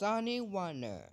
Sunny Warner.